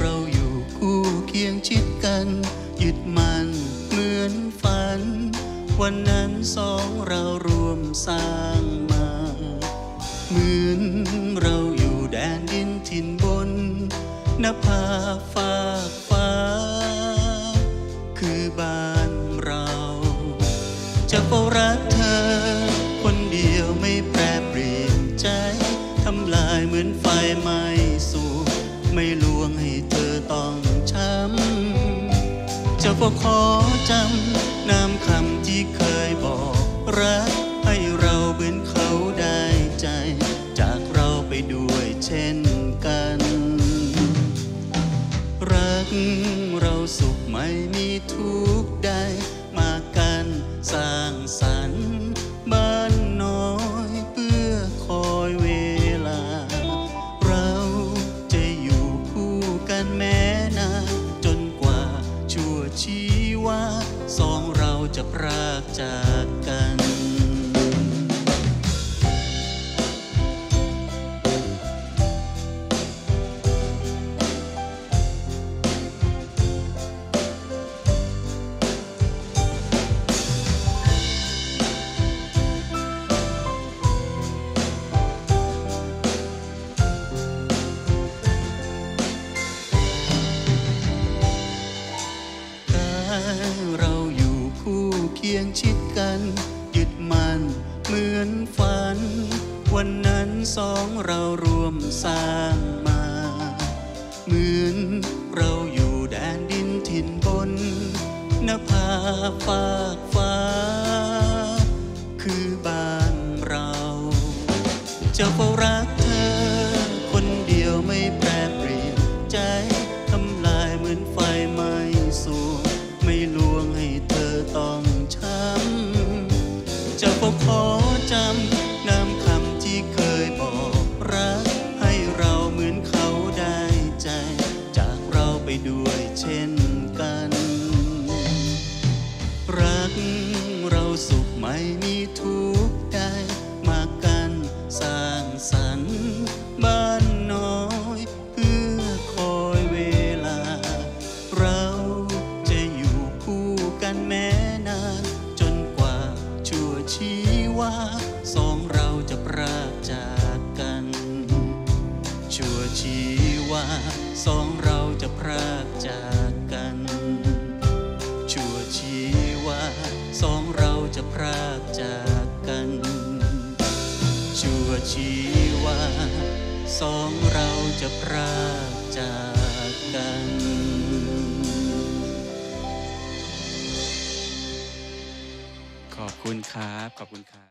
เราอยู่คู่เคียงชิดกัน ยึดมันเหมือนฝัน วันนั้นสองเรารวมสร้างมา เหมือนเราอยู่แดนดินถิ่นบนนภาฟากฟ้า คือบ้านเรา จะเฝ้ารักเธอ คนเดียวไม่แปรเปลี่ยนใจ ทำลายเหมือนไฟไหม้สูบ ไม่ลวงให้เธอต้องช้ำจะก็ขอจำนามคำที่เคยบอกรัก ให้เราเหมือนเขาได้ใจ จากเราไปด้วยเช่นกัน รักเราสุขไม่มีทุกข์ใดมากันสร้างสรรค์ กันแม้นานจนกว่าชั่วชีวาสองเราจะพรากจากกัน เราอยู่คู่เคียงชิดกัน ยึดมันเหมือนฝัน วันนั้นสองเรารวมสร้างมา เหมือนเราอยู่แดนดินถิ่นบนนภาฟากฟ้า คือบ้านเรา จะเฝ้ารัก ขอจำนามคำที่เคยบอกรัก ให้เราเหมือนเขาได้ใจ จากเราไปด้วยเช่นกัน รักเราสุขไม่มีทุกข์ สองเราจะพรากจากกัน ชั่วชีวาสองเราจะพรากจากกัน ชั่วชีวาสองเราจะพรากจากกันขอบคุณครับ ขอบคุณครับ